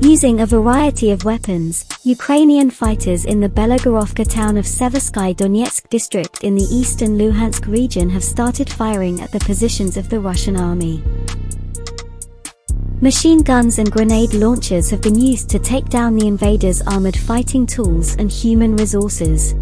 Using a variety of weapons, Ukrainian fighters in the Belogorovka town of Seversky Donetsk district in the eastern Luhansk region have started firing at the positions of the Russian army. Machine guns and grenade launchers have been used to take down the invaders' armored fighting tools and human resources.